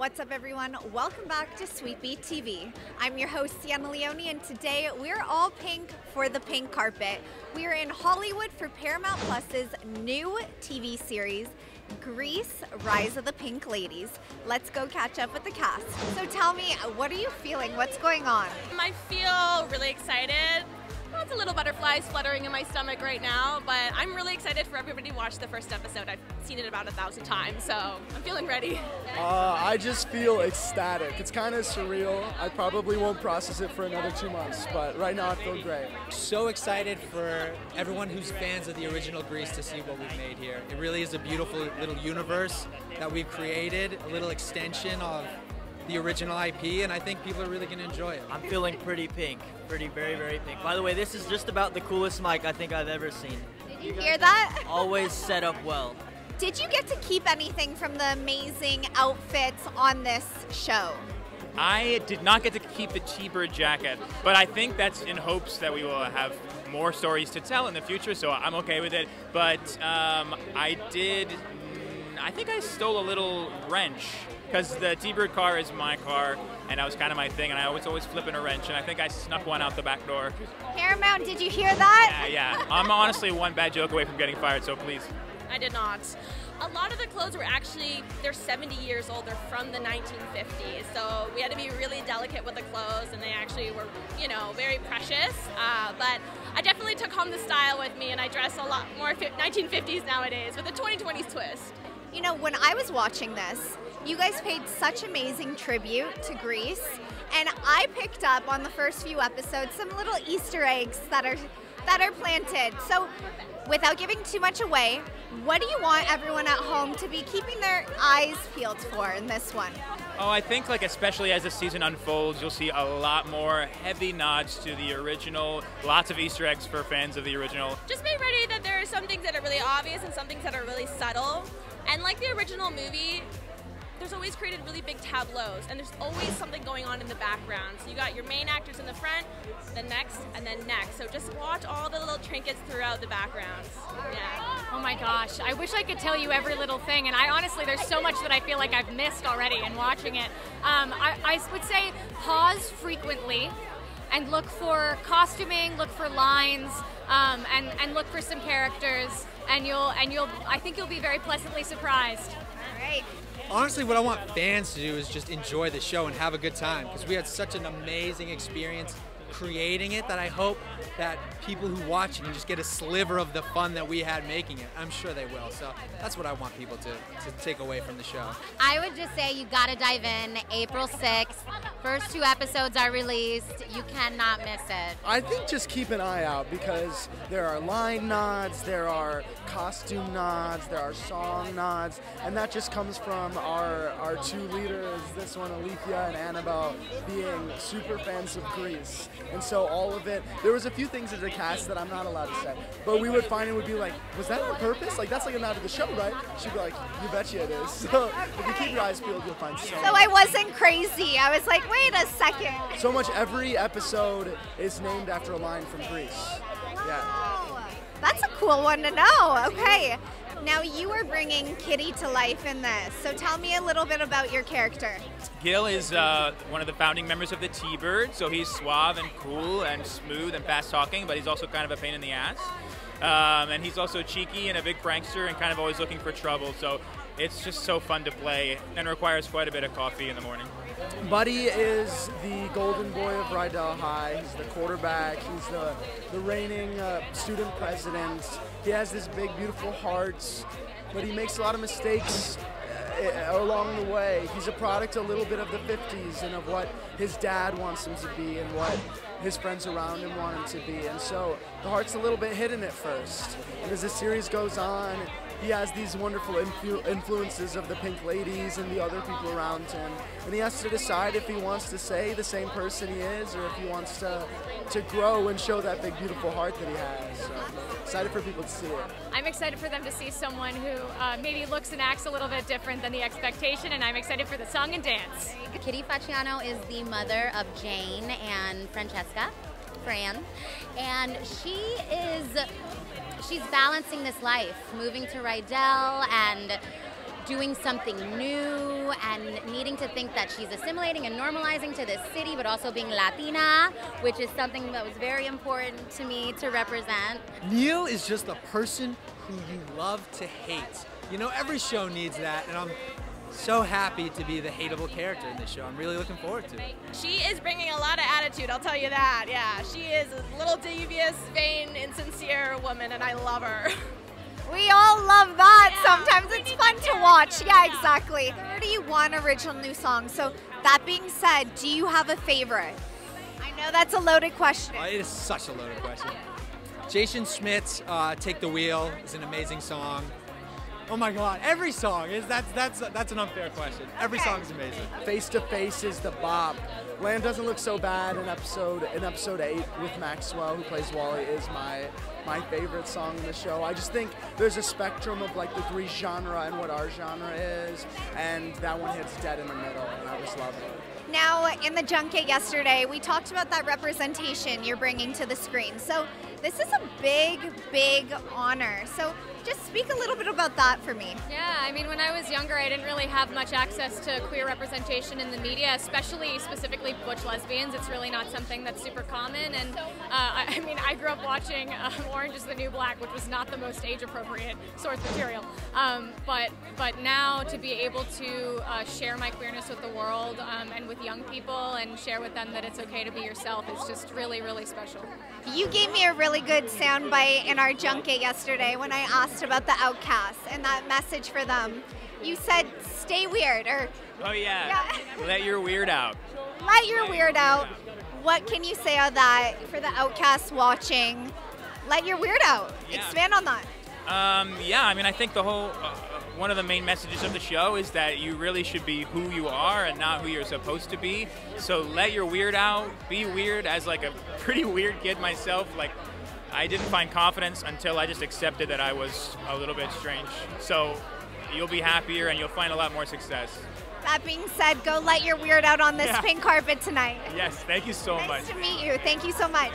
What's up, everyone? Welcome back to Beat TV. I'm your host, Sienna Leone, and today we're all pink for the pink carpet. We are in Hollywood for Paramount Plus's new TV series, Grease Rise of the Pink Ladies. Let's go catch up with the cast. So tell me, what are you feeling? What's going on? I feel really excited. Lots of little butterflies fluttering in my stomach right now, but I'm really excited for everybody to watch the first episode. I've seen it about a thousand times, so I'm feeling ready. Uh, I just feel ecstatic. It's kind of surreal. I probably won't process it for another two months, but right now I feel great. So excited for everyone who's fans of the original Grease to see what we've made here. It really is a beautiful little universe that we've created, a little extension of the original IP, and I think people are really going to enjoy it. I'm feeling pretty pink, pretty very very pink. By the way, this is just about the coolest mic I think I've ever seen. Did you hear that? Always set up well. Did you get to keep anything from the amazing outfits on this show? I did not get to keep the T-Bird jacket, but I think that's in hopes that we will have more stories to tell in the future, so I'm okay with it. But um, I did, I think I stole a little wrench because the T-Bird car is my car, and that was kind of my thing, and I was always flipping a wrench, and I think I snuck one out the back door. Paramount, did you hear that? Yeah, yeah. I'm honestly one bad joke away from getting fired, so please. I did not. A lot of the clothes were actually, they're 70 years old. They're from the 1950s. So we had to be really delicate with the clothes, and they actually were, you know, very precious. Uh, but I definitely took home the style with me, and I dress a lot more 1950s nowadays with a 2020s twist. You know, when I was watching this, you guys paid such amazing tribute to Grease, and I picked up on the first few episodes some little Easter eggs that are that are planted. So, without giving too much away, what do you want everyone at home to be keeping their eyes peeled for in this one? Oh, I think like especially as the season unfolds, you'll see a lot more heavy nods to the original, lots of Easter eggs for fans of the original. Just be ready that there are some things that are really obvious and some things that are really subtle. And like the original movie, there's always created really big tableaus, and there's always something going on in the background. So you got your main actors in the front, the next, and then next. So just watch all the little trinkets throughout the backgrounds. Yeah. Oh my gosh, I wish I could tell you every little thing, and I honestly, there's so much that I feel like I've missed already in watching it. Um, I, I would say pause frequently and look for costuming, look for lines, um, and, and look for some characters, and you'll and you'll I think you'll be very pleasantly surprised. All right. Honestly, what I want fans to do is just enjoy the show and have a good time because we had such an amazing experience creating it that I hope that people who watch it can just get a sliver of the fun that we had making it. I'm sure they will. So that's what I want people to, to take away from the show. I would just say you gotta dive in. April 6th. First two episodes are released. You cannot miss it. I think just keep an eye out because there are line nods, there are costume nods, there are song nods, and that just comes from our, our two leaders, this one, Alethea and Annabel, being super fans of Grease. And so all of it, there was a few things as a cast that I'm not allowed to say, but we would find it would be like, was that on purpose? Like that's like a nod to the show, right? She'd be like, you betcha it is. So if you keep your eyes peeled, you'll find so, So I wasn't crazy. I was like, wait a second. so much. Every episode is named after a line from Grease. Yeah. That's a cool one to know. Okay. Now you are bringing Kitty to life in this. So tell me a little bit about your character. Gil is uh, one of the founding members of the T-Bird, so he's suave and cool and smooth and fast talking, but he's also kind of a pain in the ass. Um, and he's also cheeky and a big prankster and kind of always looking for trouble. So it's just so fun to play and requires quite a bit of coffee in the morning. Buddy is the golden boy of Rydell High. He's the quarterback. He's the, the reigning uh, student president. He has this big, beautiful heart, but he makes a lot of mistakes uh, along the way. He's a product a little bit of the 50s and of what his dad wants him to be and what his friends around him want him to be. And so the heart's a little bit hidden at first. And as the series goes on, he has these wonderful influ- influences of the Pink Ladies and the other people around him. And he has to decide if he wants to stay the same person he is or if he wants to, to grow and show that big, beautiful heart that he has. So excited for people to see it. I'm excited for them to see someone who uh, maybe looks and acts a little bit different than the expectation, and I'm excited for the song and dance. Kitty Facciano is the mother of Jane and Francesca, Fran, and she is she's balancing this life, moving to Rydell and doing something new and needing to think that she's assimilating and normalizing to this city, but also being Latina, which is something that was very important to me to represent. Neil is just a person who you love to hate. You know, every show needs that, and I'm so happy to be the hateable character in this show. I'm really looking forward to it. She is bringing a lot of attitude, I'll tell you that. Yeah, she is a little devious, vain, insincere woman, and I love her. We all love that. Yeah, Sometimes it's fun to watch. Yeah, exactly. 31 original new songs. So, that being said, do you have a favorite? I know that's a loaded question. Uh, it is such a loaded question. Jason Schmidt's uh, "Take the Wheel" is an amazing song. Oh my God! Every song is that's that's that's an unfair question. Every okay. song is amazing. Face to Face is the bop. Land doesn't look so bad in episode in episode eight with Maxwell, who plays Wally, is my my favorite song in the show. I just think there's a spectrum of like the three genre and what our genre is, and that one hits dead in the middle, and I just love it. Now, in the junket yesterday, we talked about that representation you're bringing to the screen. So, this is a big, big honor. So, just speak a little bit about that for me. Yeah, I mean, when I was younger, I didn't really have much access to queer representation in the media, especially specifically butch lesbians. It's really not something that's super common. And uh, I mean, I grew up watching um, Orange is the New Black, which was not the most age appropriate source material. Um, but but now to be able to uh, share my queerness with the world um, and with young people and share with them that it's okay to be yourself is just really, really special. You gave me a really good soundbite in our junket yesterday when I asked about the outcasts and that message for them. You said, stay weird, or. Oh, yeah. yeah. Let your weird out. Let your weird out. What can you say on that for the outcasts watching? Let your weird out. Yeah. Expand on that. Um, yeah, I mean, I think the whole. Uh, one of the main messages of the show is that you really should be who you are and not who you're supposed to be. So let your weird out. Be weird as like a pretty weird kid myself. Like I didn't find confidence until I just accepted that I was a little bit strange. So you'll be happier and you'll find a lot more success. That being said, go let your weird out on this yeah. pink carpet tonight. Yes, thank you so nice much. Nice to meet you. Thank you so much.